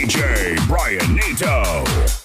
DJ Brian Nito.